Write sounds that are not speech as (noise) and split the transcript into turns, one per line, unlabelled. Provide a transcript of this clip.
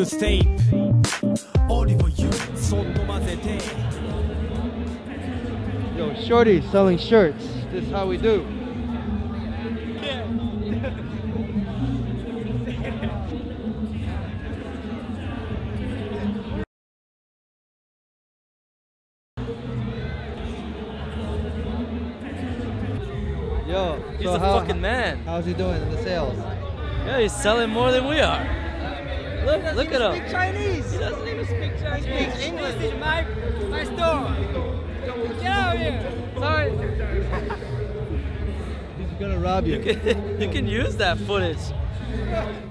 クステープオリボユそっと混ぜて
Yo, Shorty selling shirts. This is how we do. Yo,
He's
so
a
how,
fucking man.
How's he doing in the sales?
Yeah, he's selling more than we are. Look, look at him.
Chinese.
He doesn't even speak Chinese.
Speak English. This is my my store. Get out of here. Sorry.
He's gonna rob you.
You can, (laughs) you can use that footage. (laughs)